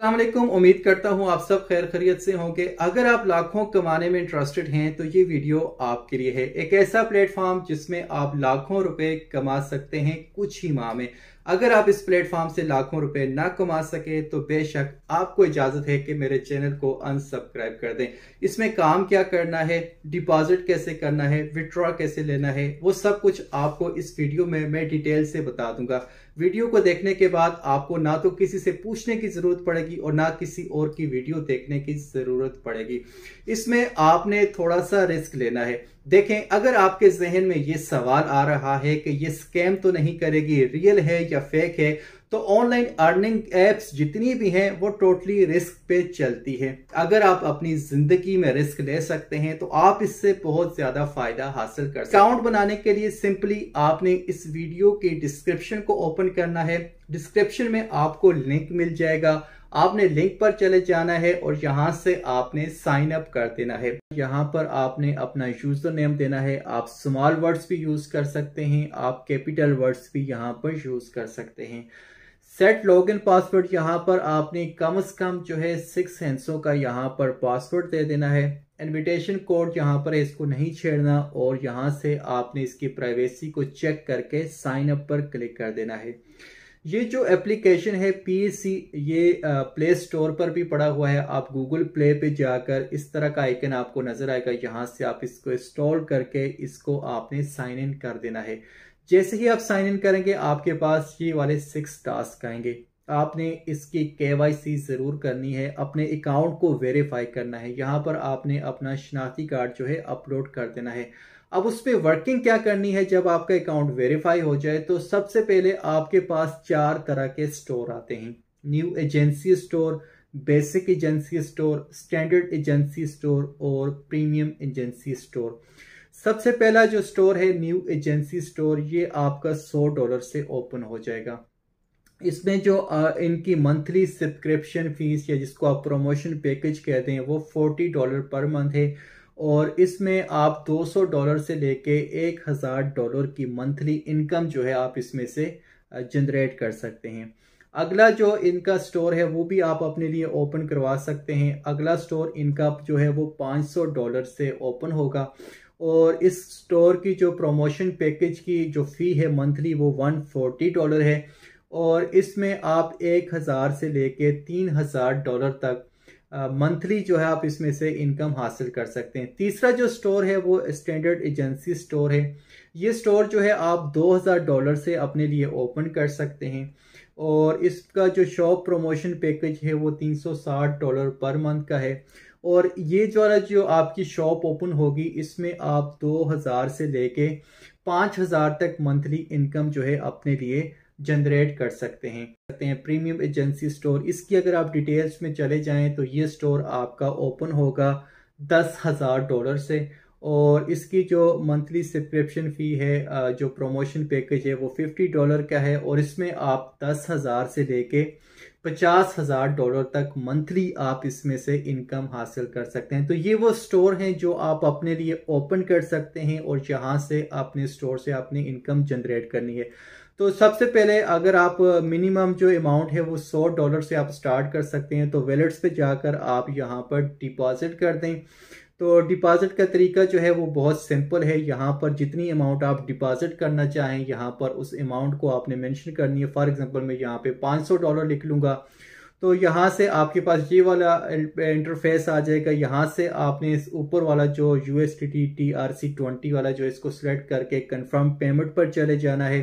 अल्लाम उम्मीद करता हूँ आप सब खैर खरीत से होंगे। अगर आप लाखों कमाने में इंटरेस्टेड हैं तो ये वीडियो आपके लिए है। एक ऐसा प्लेटफॉर्म जिसमें आप लाखों रुपए कमा सकते हैं कुछ ही माह में। अगर आप इस प्लेटफॉर्म से लाखों रुपए ना कमा सके तो बेशक आपको इजाज़त है कि मेरे चैनल को अनसब्सक्राइब कर दें। इसमें काम क्या करना है? डिपॉजिट कैसे करना है? विड्रॉ कैसे लेना है? वो सब कुछ आपको इस वीडियो में मैं डिटेल से बता दूँगा। वीडियो को देखने के बाद आपको ना तो किसी से पूछने की ज़रूरत पड़ेगी और ना किसी और की वीडियो देखने की ज़रूरत पड़ेगी। इसमें आपने थोड़ा सा रिस्क लेना है। देखें, अगर आपके जहन में ये सवाल आ रहा है कि ये स्कैम तो नहीं करेगी, रियल है या फेक है तो ऑनलाइन अर्निंग एप्स जितनी भी हैं, वो टोटली रिस्क पे चलती है। अगर आप अपनी ज़िंदगी में रिस्क ले सकते हैं तो आप इससे बहुत ज़्यादा फ़ायदा हासिल कर सकते अकाउंट बनाने के लिए सिंपली आपने इस वीडियो के डिस्क्रिप्शन को ओपन करना है। डिस्क्रिप्शन में आपको लिंक मिल जाएगा। आपने लिंक पर चले जाना है और यहाँ से आपने साइन अप कर देना है। यहाँ पर आपने अपना यूज़र नेम देना है। आप स्मॉल वर्ड्स भी यूज़ कर सकते हैं। आप कैपिटल वर्ड्स भी यहाँ पर यूज़ कर सकते हैं। सेट लॉगिन पासवर्ड यहाँ पर आपने कम से कम जो है सिक्स हैंसों का यहाँ पर पासवर्ड दे देना है। इनविटेशन कोड यहाँ पर इसको नहीं छेड़ना और यहाँ से आपने इसकी प्राइवेसी को चेक करके साइन अप पर क्लिक कर देना है। ये जो एप्लीकेशन है पीएससी ये प्ले स्टोर पर भी पड़ा हुआ है। आप गूगल प्ले पे जाकर इस तरह का आइकन आपको नज़र आएगा। यहाँ से आप इसको इंस्टॉल करके इसको आपने साइन इन कर देना है। जैसे ही आप साइन इन करेंगे, आपके पास ये वाले सिक्स टास्क आएँगे। आपने इसकी के ज़रूर करनी है। अपने अकाउंट को वेरीफाई करना है। यहाँ पर आपने अपना शनाख्ती कार्ड जो है अपलोड कर देना है। अब उस पर वर्किंग क्या करनी है जब आपका अकाउंट वेरीफाई हो जाए तो सबसे पहले आपके पास चार तरह के स्टोर आते हैं। New agency store basic agency store standard agency store और प्रीमियम एजेंसी स्टोर सबसे पहला जो स्टोर है न्यू एजेंसी स्टोर ये आपका 100 डॉलर से ओपन हो जाएगा। इसमें जो इनकी मंथली सब्सक्रिप्शन फ़ीस या जिसको आप प्रमोशन पैकेज कहते हैं, वो 40 डॉलर पर मंथ है। और इसमें आप 200 डॉलर से लेके 1000 डॉलर की मंथली इनकम जो है आप इसमें से जनरेट कर सकते हैं। अगला जो इनका स्टोर है वो भी आप अपने लिए ओपन करवा सकते हैं। अगला स्टोर इनका जो है वो 500 डॉलर से ओपन होगा और इस स्टोर की जो प्रमोशन पैकेज की जो फ़ी है मंथली वो 140 डॉलर है और इसमें आप 1000 से लेके 3000 डॉलर तक मंथली जो है आप इसमें से इनकम हासिल कर सकते हैं। तीसरा जो स्टोर है, वो स्टैंडर्ड एजेंसी स्टोर है। ये स्टोर जो है, आप 2000 डॉलर से अपने लिए ओपन कर सकते हैं। और इसका जो शॉप प्रमोशन पैकेज है, वो 360 डॉलर पर मंथ का है। और ये जो जो आपकी शॉप ओपन होगी, इसमें आप 2000 से लेके 5000 तक मंथली इनकम जो है अपने लिए जनरेट कर सकते हैं। सकते हैं प्रीमियम एजेंसी स्टोर इसकी अगर आप डिटेल्स में चले जाएँ तो ये स्टोर आपका ओपन होगा दस हज़ार डॉलर से। और इसकी जो मंथली सब्सक्रिप्शन फ़ी है जो प्रमोशन पैकेज है, वो फिफ्टी डॉलर का है। और इसमें आप दस हज़ार से लेके पचास हज़ार डॉलर तक मंथली आप इसमें से इनकम हासिल कर सकते हैं। तो ये वो स्टोर हैं जो आप अपने लिए ओपन कर सकते हैं और जहाँ से अपने स्टोर से अपनी इनकम जनरेट करनी है। तो सबसे पहले अगर आप मिनिमम जो अमाउंट है वो सौ डॉलर से आप स्टार्ट कर सकते हैं तो वैलेट्स पे जाकर आप यहाँ पर डिपॉजिट कर दें। तो डिपॉजिट का तरीका जो है वो बहुत सिंपल है। यहाँ पर जितनी अमाउंट आप डिपॉजिट करना चाहें, यहाँ पर उस अमाउंट को आपने मेंशन करनी है। फॉर एग्जांपल मैं यहाँ पे 500 डॉलर लिख लूँगा। तो यहाँ से आपके पास ये वाला इंटरफेस आ जाएगा। यहाँ से आपने इस ऊपर वाला जो U S T T T R C twenty वाला जो इसको सिलेक्ट करके कन्फर्म पेमेंट पर चले जाना है।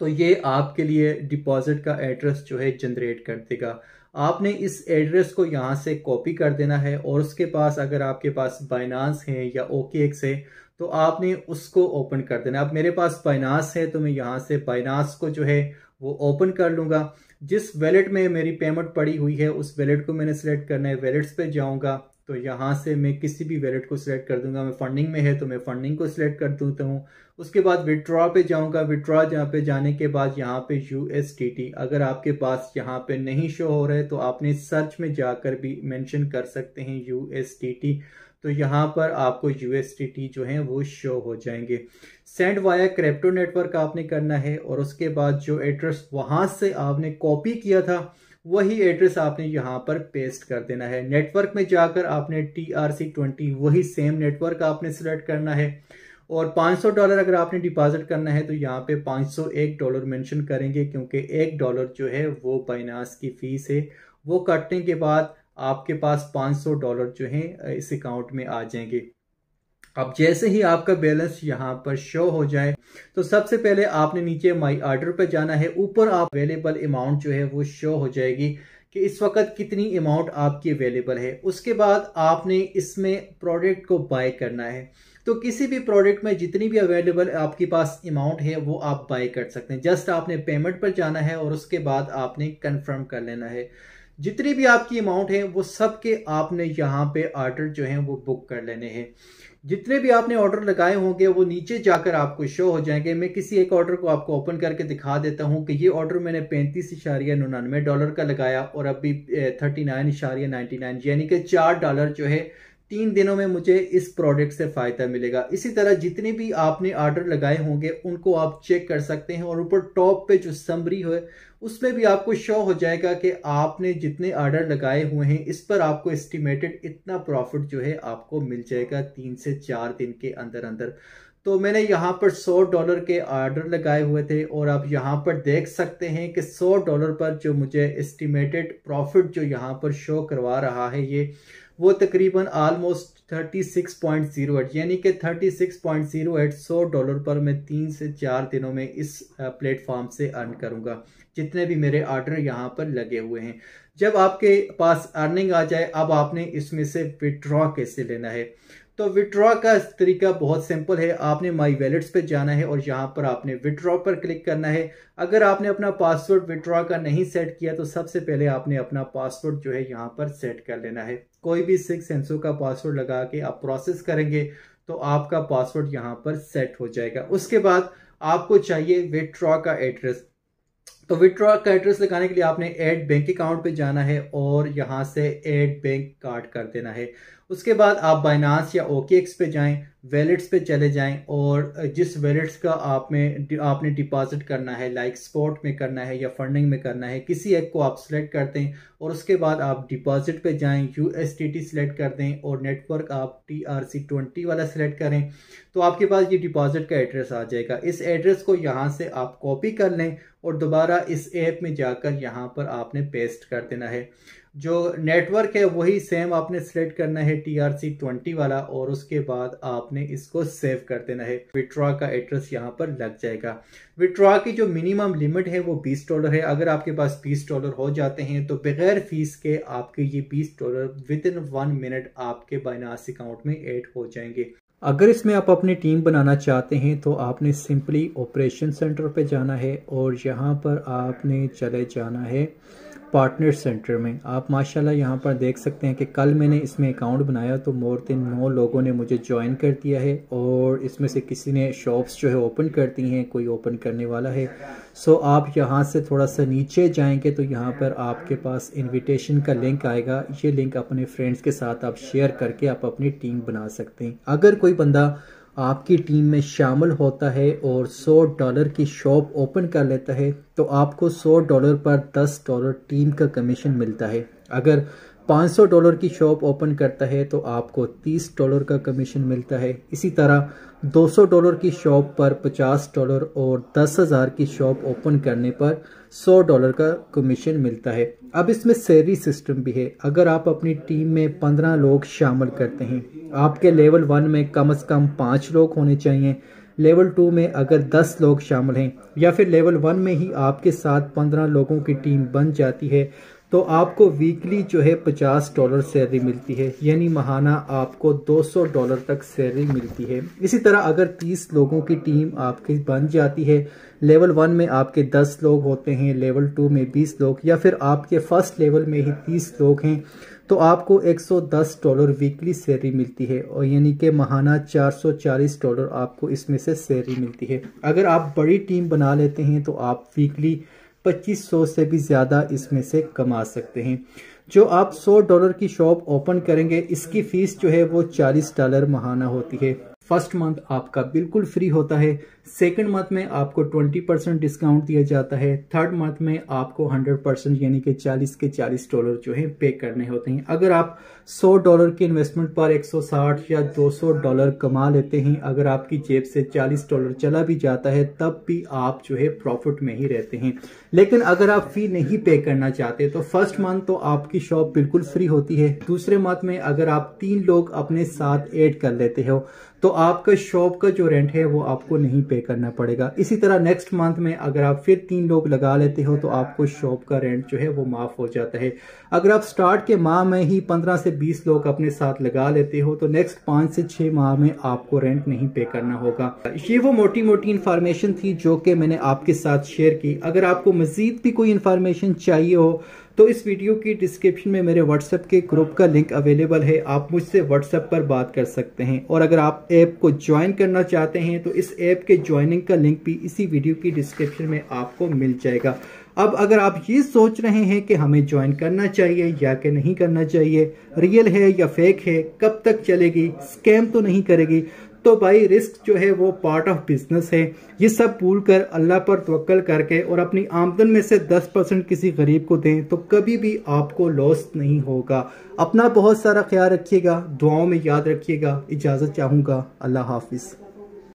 तो ये आपके लिए डिपॉजिट का एड्रेस जो है जनरेट कर देगा। आपने इस एड्रेस को यहाँ से कॉपी कर देना है और उसके पास अगर आपके पास बाइनास है या ओके एक्स है तो आपने उसको ओपन कर देना अब मेरे पास बाइनास है तो मैं यहाँ से बाइनास को जो है वो ओपन कर लूँगा। जिस वैलेट में मेरी पेमेंट पड़ी हुई है, उस वैलेट को मैंने सेलेक्ट करना है। वैलेट्स पे जाऊँगा। तो यहाँ से मैं किसी भी वैलेट को सिलेक्ट कर दूँगा। मैं फंडिंग में है तो मैं फंडिंग को सिलेक्ट कर देता हूँ। उसके बाद विड्रॉ पे जाऊँगा। विड्रॉ जहाँ पे जाने के बाद यहाँ पे यूएसटीटी अगर आपके पास यहाँ पे नहीं शो हो रहा है तो आपने सर्च में जाकर भी मेंशन कर सकते हैं यूएसटीटी तो यहाँ पर आपको यूएसटीटी जो है, वो शो हो जाएँगे। सेंड वाया क्रिप्टो नेटवर्क आपने करना है और उसके बाद जो एड्रेस वहाँ से आपने कॉपी किया था वही एड्रेस आपने यहाँ पर पेस्ट कर देना है। नेटवर्क में जाकर आपने टी आर सी ट्वेंटी वही सेम नेटवर्क आपने सिलेक्ट करना है। और 500 डॉलर अगर आपने डिपॉजिट करना है तो यहाँ पे 501 डॉलर मेंशन करेंगे, क्योंकि एक डॉलर जो है, वो बाइनास की फ़ीस है। वो कटने के बाद आपके पास 500 डॉलर जो है, इस अकाउंट में आ जाएँगे। अब जैसे ही आपका बैलेंस यहाँ पर शो हो जाए तो सबसे पहले आपने नीचे माई ऑर्डर पर जाना है। ऊपर आप अवेलेबल अमाउंट जो है वो शो हो जाएगी कि इस वक्त कितनी अमाउंट आपकी अवेलेबल है। उसके बाद आपने इसमें प्रोडक्ट को बाय करना है। तो किसी भी प्रोडक्ट में जितनी भी अवेलेबल आपके पास अमाउंट है, वो आप बाय कर सकते हैं। जस्ट आपने पेमेंट पर जाना है और उसके बाद आपने कंफर्म कर लेना है। जितनी भी आपकी अमाउंट है, वो सब के आपने यहाँ पे ऑर्डर जो है, वो बुक कर लेने हैं। जितने भी आपने ऑर्डर लगाए होंगे, वो नीचे जाकर आपको शो हो जाएँगे। मैं किसी एक ऑर्डर को आपको ओपन करके दिखा देता हूँ कि ये ऑर्डर मैंने पैंतीस इशारिया निन्यानवे डॉलर का लगाया और अभी थर्टी नाइन इशारिया नाइन्टी नाइन यानी कि चार डॉलर जो है तीन दिनों में मुझे इस प्रोडक्ट से फ़ायदा मिलेगा। इसी तरह जितने भी आपने ऑर्डर लगाए होंगे, उनको आप चेक कर सकते हैं और ऊपर टॉप पे जो समरी है, उसमें भी आपको शो हो जाएगा कि आपने जितने ऑर्डर लगाए हुए हैं, इस पर आपको एस्टिमेटेड इतना प्रॉफिट जो है आपको मिल जाएगा तीन से चार दिन के अंदर अंदर तो मैंने यहाँ पर 100 डॉलर के ऑर्डर लगाए हुए थे और आप यहाँ पर देख सकते हैं कि 100 डॉलर पर जो मुझे एस्टिमेटेड प्रॉफिट जो यहाँ पर शो करवा रहा है ये, वो तकरीबन आलमोस्ट 36.08 यानी कि 36.08 सौ डॉलर पर मैं तीन से चार दिनों में इस प्लेटफॉर्म से अर्न करूँगा, जितने भी मेरे ऑर्डर यहाँ पर लगे हुए हैं। जब आपके पास अर्निंग आ जाए, अब आपने इसमें से विड्रॉ कैसे लेना है? तो विड्रॉ का तरीका बहुत सिंपल है। आपने माई वैलेट्स पे जाना है और यहाँ पर आपने विड्रॉ पर क्लिक करना है। अगर आपने अपना पासवर्ड विड्रॉ का नहीं सेट किया तो सबसे पहले आपने अपना पासवर्ड जो है यहाँ पर सेट कर लेना है। कोई भी सिक्स सेंसो का पासवर्ड लगा के आप प्रोसेस करेंगे तो आपका पासवर्ड यहाँ पर सेट हो जाएगा। उसके बाद आपको चाहिए विड्रॉ का एड्रेस तो विड्रॉ का एड्रेस लगाने के लिए आपने एड बैंक अकाउंट पे जाना है और यहाँ से एड बैंक कार्ड कर देना है। उसके बाद आप बाइनास या ओके पे जाएँ वैलेट्स पे चले जाएँ और जिस वैलेट्स का आप में, आपने डिपॉजिट करना है लाइक स्पॉट में करना है या फंडिंग में करना है, किसी एक को आप सिलेक्ट कर दें और उसके बाद आप डिपॉजिट पे जाएँ U S T T select कर दें और नेटवर्क आप टी आर सी ट्वेंटी वाला सिलेक्ट करें तो आपके पास ये डिपॉजिट का एड्रेस आ जाएगा। इस एड्रेस को यहाँ से आप कॉपी कर लें और दोबारा इस ऐप में जाकर यहाँ पर आपने पेस्ट कर देना है। जो नेटवर्क है, वही सेम आपने सिलेक्ट करना है टी आर सी ट्वेंटी वाला और उसके बाद आपने इसको सेव कर देना है। विड्रॉ का एड्रेस यहाँ पर लग जाएगा। विड्रॉ की जो मिनिमम लिमिट है, वो 20 डॉलर है। अगर आपके पास 20 डॉलर हो जाते हैं तो बगैर फ़ीस के आपके ये 20 dollar with in one minute आपके बाइनास अकाउंट में एड हो जाएँगे। अगर इसमें आप अपनी टीम बनाना चाहते हैं तो आपने सिंपली ऑपरेशन सेंटर पे जाना है और यहाँ पर आपने चले जाना है। पार्टनर सेंटर में। आप माशाल्लाह यहाँ पर देख सकते हैं कि कल मैंने इसमें अकाउंट बनाया तो मोर देन नौ लोगों ने मुझे ज्वाइन कर दिया है और इसमें से किसी ने शॉप्स जो है ओपन कर दी हैं, कोई ओपन करने वाला है। सो आप यहाँ से थोड़ा सा नीचे जाएँगे तो यहाँ पर आपके पास इनविटेशन का लिंक आएगा। ये लिंक अपने फ्रेंड्स के साथ आप शेयर करके आप अपनी टीम बना सकते हैं। अगर कोई बंदा आपकी टीम में शामिल होता है और 100 डॉलर की शॉप ओपन कर लेता है तो आपको 100 डॉलर पर 10 डॉलर टीम का कमीशन मिलता है। अगर 500 डॉलर की शॉप ओपन करता है तो आपको 30 डॉलर का कमीशन मिलता है। इसी तरह 200 डॉलर की शॉप पर 50 डॉलर और 10,000 की शॉप ओपन करने पर 100 डॉलर का कमीशन मिलता है। अब इसमें सैलरी सिस्टम भी है। अगर आप अपनी टीम में 15 लोग शामिल करते हैं आपके लेवल वन में कम से कम पाँच लोग होने चाहिए। लेवल टू में अगर दस लोग शामिल हैं या फिर लेवल वन में ही आपके साथ पंद्रह लोगों की टीम बन जाती है तो आपको वीकली जो है पचास डॉलर सैलरी मिलती है, यानी महाना आपको दो सौ डॉलर तक सैलरी मिलती है। इसी तरह अगर तीस लोगों की टीम आपकी बन जाती है लेवल वन में आपके दस लोग होते हैं लेवल टू में बीस लोग, या फिर आपके फ़र्स्ट लेवल में ही तीस लोग हैं तो आपको 110 डॉलर वीकली सैलरी मिलती है, और यानी कि महाना 440 डॉलर आपको इसमें से सैलरी मिलती है। अगर आप बड़ी टीम बना लेते हैं तो आप वीकली 2500 से भी ज़्यादा इसमें से कमा सकते हैं। जो आप 100 डॉलर की शॉप ओपन करेंगे, इसकी फ़ीस जो है वो 40 डॉलर महाना होती है। फ़र्स्ट मंथ आपका बिल्कुल फ्री होता है। सेकंड मंथ में आपको 20 परसेंट डिस्काउंट दिया जाता है। थर्ड मंथ में आपको 100 परसेंट यानी कि 40 के 40 डॉलर जो है पे करने होते हैं। अगर आप 100 डॉलर के इन्वेस्टमेंट पर 160 या 200 डॉलर कमा लेते हैं, अगर आपकी जेब से 40 डॉलर चला भी जाता है, तब भी आप जो है प्रॉफिट में ही रहते हैं। लेकिन अगर आप फ़ी नहीं पे करना चाहते तो फ़र्स्ट मंथ तो आपकी शॉप बिल्कुल फ्री होती है। दूसरे मंथ में अगर आप तीन लोग अपने साथ एड कर लेते हो तो आपका शॉप का जो रेंट है वो आपको नहीं पे करना पड़ेगा। इसी तरह नेक्स्ट मंथ में अगर आप फिर तीन लोग लगा लेते हो तो आपको शॉप का रेंट जो है वो माफ़ हो जाता है। अगर आप स्टार्ट के माह में ही पंद्रह से बीस लोग अपने साथ लगा लेते हो तो नेक्स्ट पाँच से छह माह में आपको रेंट नहीं पे करना होगा। ये वो मोटी मोटी इन्फॉर्मेशन थी जो कि मैंने आपके साथ शेयर की। अगर आपको मजीद भी कोई इन्फॉर्मेशन चाहिए हो तो इस वीडियो की डिस्क्रिप्शन में मेरे व्हाट्सएप के ग्रुप का लिंक अवेलेबल है। आप मुझसे व्हाट्सएप पर बात कर सकते हैं। और अगर आप ऐप को ज्वाइन करना चाहते हैं तो इस ऐप के ज्वाइनिंग का लिंक भी इसी वीडियो की डिस्क्रिप्शन में आपको मिल जाएगा। अब अगर आप ये सोच रहे हैं कि हमें ज्वाइन करना चाहिए या कि नहीं करना चाहिए रियल है या फेक है, कब तक चलेगी स्कैम तो नहीं करेगी। तो भाई रिस्क जो है वो पार्ट ऑफ़ बिज़नेस है। ये सब भूल कर अल्लाह पर तवक्ल करके और अपनी आमदन में से 10 परसेंट किसी गरीब को दें तो कभी भी आपको लॉस नहीं होगा। अपना बहुत सारा ख्याल रखिएगा, दुआओं में याद रखिएगा। इजाज़त चाहूँगा। अल्लाह हाफिज़।